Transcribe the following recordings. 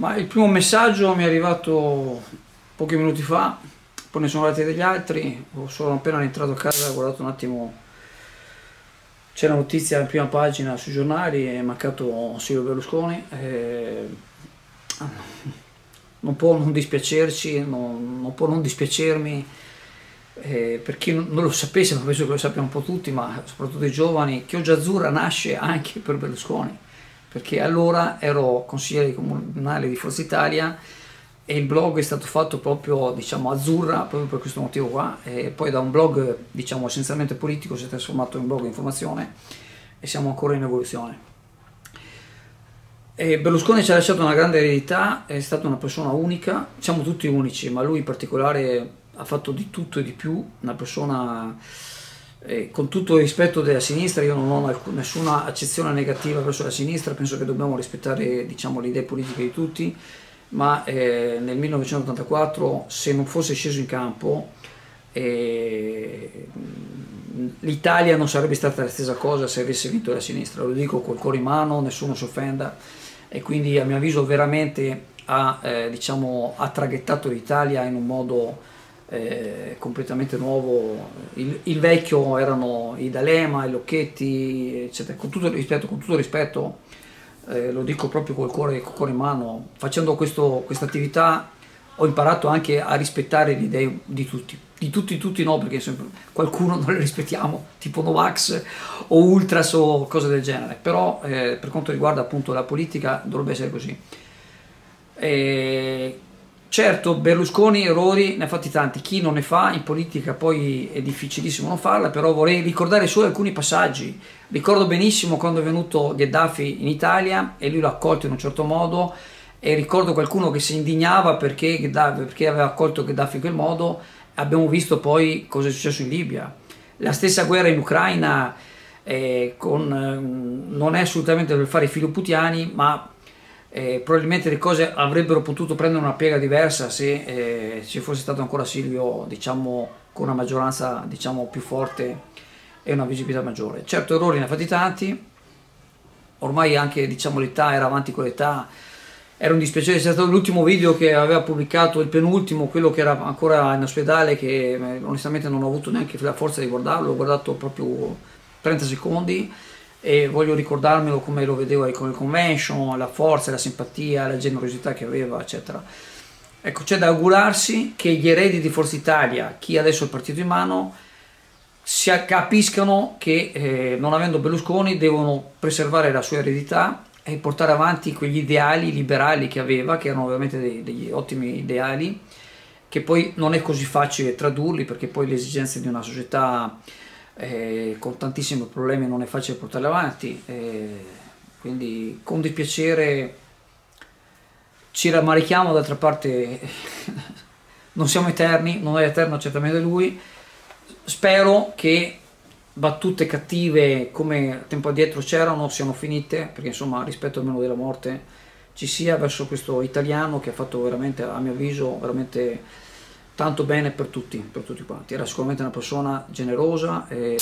Ma il primo messaggio mi è arrivato pochi minuti fa, poi ne sono arrivati degli altri, sono appena rientrato a casa, ho guardato un attimo, c'è la notizia in prima pagina sui giornali, è mancato Silvio Berlusconi, eh, non può non dispiacerci, non, non può non dispiacermi, eh, per chi non lo sapesse, ma penso che lo sappiano un po' tutti, ma soprattutto i giovani, Chioggia Azzurra nasce anche per Berlusconi perché allora ero consigliere comunale di Forza Italia e il blog è stato fatto proprio diciamo azzurra proprio per questo motivo qua. E poi da un blog diciamo essenzialmente politico si è trasformato in blog di informazione e siamo ancora in evoluzione. E Berlusconi ci ha lasciato una grande eredità è stata una persona unica siamo tutti unici ma lui in particolare ha fatto di tutto e di più una persona eh, con tutto il rispetto della sinistra, io non ho nessuna accezione negativa verso la sinistra, penso che dobbiamo rispettare diciamo, le idee politiche di tutti, ma eh, nel 1984 se non fosse sceso in campo eh, l'Italia non sarebbe stata la stessa cosa se avesse vinto la sinistra, lo dico col cuore in mano, nessuno si offenda e quindi a mio avviso veramente ha, eh, diciamo, ha traghettato l'Italia in un modo eh, completamente nuovo. Il, il, vecchio erano i D'Alema, i Locchetti, eccetera. Con tutto il rispetto, con tutto rispetto eh, lo dico proprio col cuore, col cuore in mano, facendo questa attività ho imparato anche a rispettare le idee di tutti. Di tutti, tutti no, perché sempre, qualcuno non le rispettiamo, tipo Novax o Ultras o cose del genere. Però eh, per quanto riguarda appunto la politica dovrebbe essere così. E Certo, Berlusconi errori ne ha fatti tanti, chi non ne fa in politica poi è difficilissimo non farla, però vorrei ricordare solo alcuni passaggi. Ricordo benissimo quando è venuto Gheddafi in Italia e lui l'ha accolto in un certo modo e ricordo qualcuno che si indignava perché, Gheddafi, perché aveva accolto Gheddafi in quel modo. Abbiamo visto poi cosa è successo in Libia. La stessa guerra in Ucraina eh, con, eh, non è assolutamente per fare i filoputiani, ma eh, probabilmente le cose avrebbero potuto prendere una piega diversa se eh, ci fosse stato ancora Silvio diciamo, con una maggioranza diciamo, più forte e una visibilità maggiore. Certo errori ne ha fatti tanti, ormai anche diciamo, l'età era avanti con l'età, era un dispiacere, è stato l'ultimo video che aveva pubblicato, il penultimo, quello che era ancora in ospedale, che eh, onestamente non ho avuto neanche la forza di guardarlo, l'ho guardato proprio 30 secondi, e voglio ricordarmelo come lo vedevo ai convention, la forza, la simpatia, la generosità che aveva, eccetera. Ecco, c'è da augurarsi che gli eredi di Forza Italia, chi adesso è il partito in mano, si capiscano che eh, non avendo Berlusconi devono preservare la sua eredità e portare avanti quegli ideali liberali che aveva, che erano ovviamente dei, degli ottimi ideali, che poi non è così facile tradurli perché poi le esigenze di una società eh, con tantissimi problemi non è facile portarli avanti, eh, quindi con dispiacere ci rammarichiamo, d'altra parte non siamo eterni, non è eterno certamente lui, spero che battute cattive come tempo addietro c'erano siano finite, perché insomma rispetto almeno della morte ci sia verso questo italiano che ha fatto veramente, a mio avviso, veramente tanto bene per tutti, per tutti quanti. Era sicuramente una persona generosa e,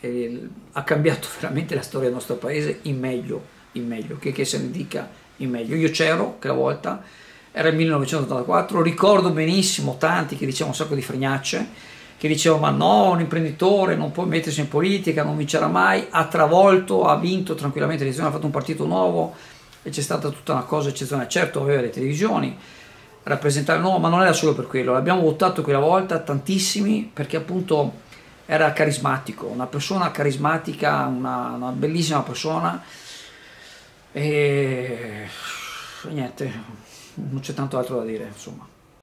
e ha cambiato veramente la storia del nostro paese in meglio, in meglio, che, che se ne dica in meglio. Io c'ero quella volta, era il 1984, ricordo benissimo tanti che dicevano un sacco di fregnacce, che dicevano ma no, un imprenditore non può mettersi in politica, non vincerà mai, ha travolto, ha vinto tranquillamente le elezioni, ha fatto un partito nuovo e c'è stata tutta una cosa eccezionale. Certo aveva le televisioni, rappresentare no, ma non era solo per quello, l'abbiamo votato quella volta tantissimi perché appunto era carismatico, una persona carismatica, una, una bellissima persona e niente, non c'è tanto altro da dire insomma.